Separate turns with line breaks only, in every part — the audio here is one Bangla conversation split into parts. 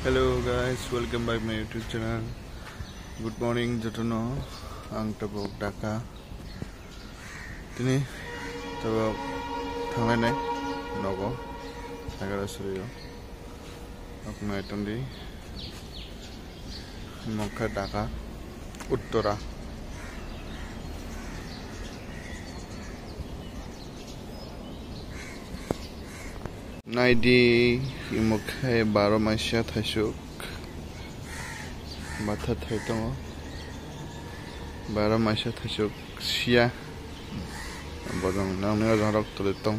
Hello guys, welcome back my YouTube channel. Good morning, Jatuno. Ang tapo daka. Tini tapo thangay na nogo. Agad sa iyo. Ako na itong di mokha daka. Uttora. নাইডি মুখে বারো মাসিয়া থাইসুক। মাথা থাই দङ বাৰ মাইচিয়া থাইছোক চিয়া বজং নাওনি অজং ৰক্ত দং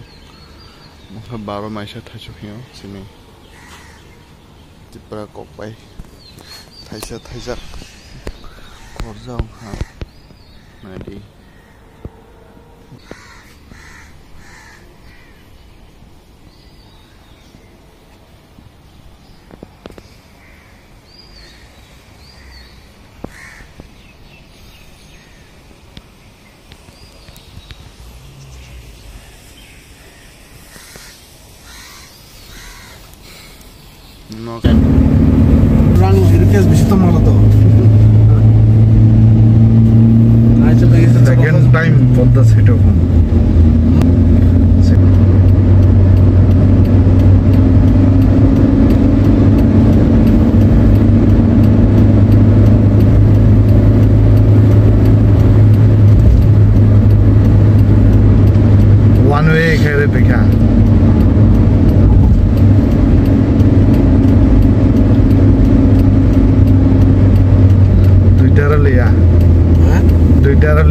মুখে বাৰ মাইচিয়া থাইছোক সিও চিনি। কপাই। থাইসা থাইচাক ঘৰ যাও হা। নাইডি।
Second
time for the set of home. দুইটারে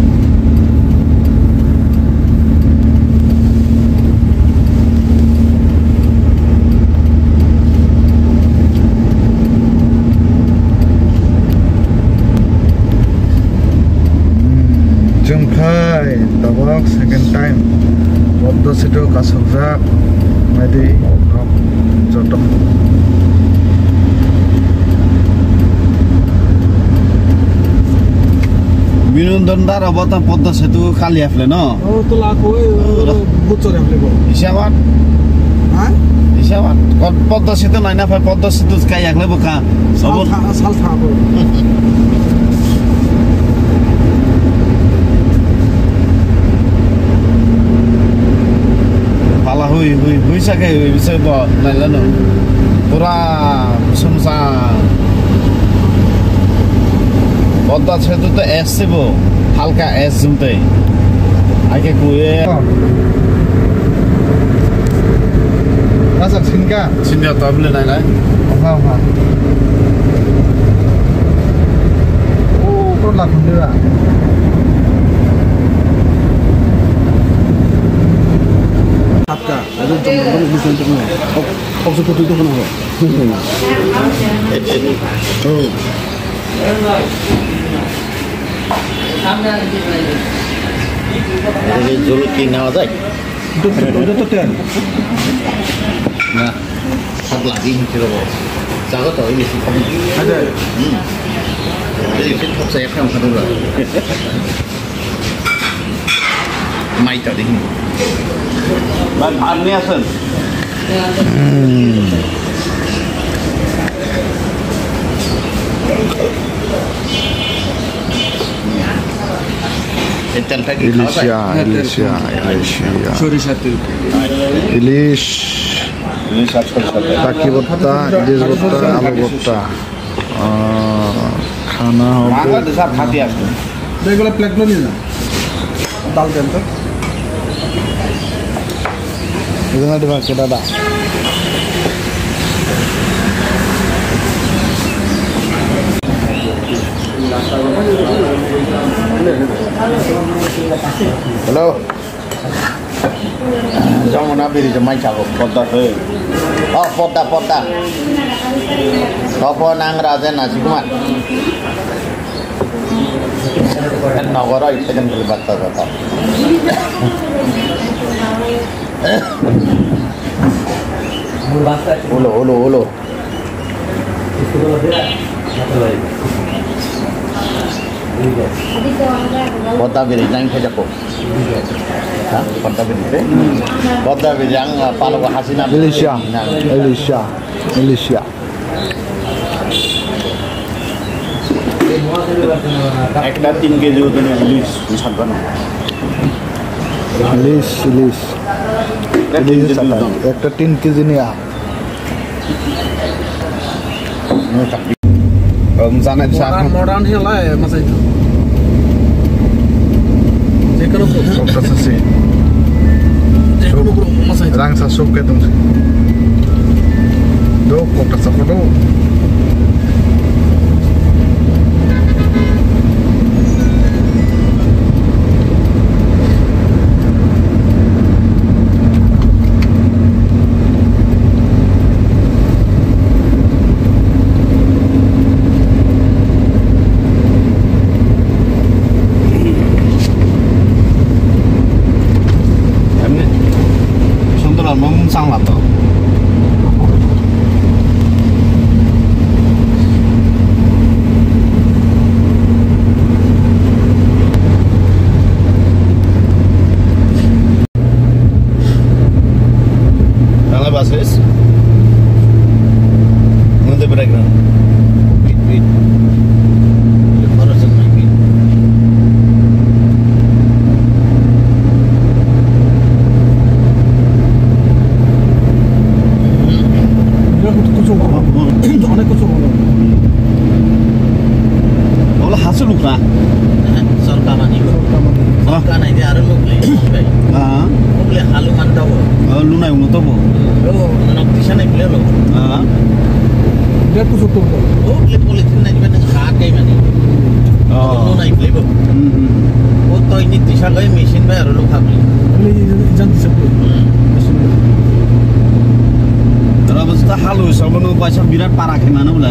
시도 가성자 madi 놈 저도
বিনোদন দ্বারা বতা পদ্মা সেতু খালি আফলে ন?
তো লাখ ওই বুচরে আফলে
হিসাবান।
হ্যাঁ?
হিসাবান। পদ্মা সেতু নাই না পদ্মা সেতু কাই আফলে বোকা? সব
সাল থাকো।
হুই হুই হুই চাগে হুই বিচাৰি ব নাজানো পুৰা শুনশান পদ্মা সেতুতে এছ দিব হালকা এছ জুমতে আগে কুয়ে
রাজাক সিনকা
চিন্তা তই বুলি নাই নাই
অহা অহা ও তোর লাখ দিবা তো তো
না কত কত তো
না
জল কি নেওয়া যায়
তো তো তো তেল
না সব লাগি নিতে রব জাগা তো বেশি কম
আচ্ছা
এসে সব জায়গা খাম খাদুরা মাইটা দেখি
ভাই ভাত নিয়ে আসেন
ইলিশিয়া
ইলিশিয়া ইলিশিয়া। সরিষা
তেল।
ইলিশ
ইলিশ আর সরিষা তেল।
টাকি ভর্তা ইলিশ ভর্তা আলু ভর্তা। খানা হবে। বাংলাদেশ আর খাতি আসবে
এগুলো প্লেটগুলো
இதெல்லாம் demand கேட்டாடா
hello jangan nabi di jemai cakap
foto tu.
Oh foto foto. Apa nang rasa nasi kumat. Kan itu kan berbatas batas. বার্তা কথা হলো হলো হলো পদ্মা বেরি যাই খাই যাবো হ্যাঁ পদ্মা বেরিতে পদ্মা বেরি আং পালক হাসিনা ইলিশা
ইলিশা ইলিশা
একটা তিন কেজি ওজন ইলিশ ছাড়বে না
ইলিশ ইলিশ
ইলিশ
একটা তিন কেজি নিয়ে আছে
Det kan du få massa inte.
রাংসা সব কে তুমি দো কোটা সাপোর্টো
伤了。न
सरकार अनि ब सरकार अनि जे अरु लोकले
आ
हो नक दिशा नै प्लेहरु
हा
नै नजिबने
ओ लुनै
प्लेबो हो त्यो इ नि दिशा गए मेसिन भए अरु लो खाब्ली
जति
के मानौला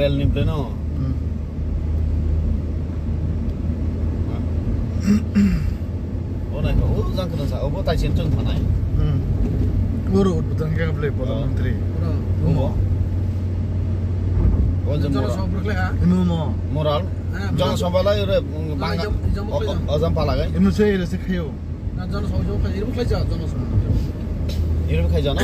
할 님들은 오늘 우장 그런 사 어버 다시 좀 타나요.
음. 우르 우르부터 내가 플레이 보다 남들이.
뭐?
언제
뭐라?
이모 뭐?
모랄?
정
선발라 이래 방가 어잠 발라가.
이모 제 이래서 해요.
나 저는 서울 좀 이름 가자 저는.
이름 가잖아.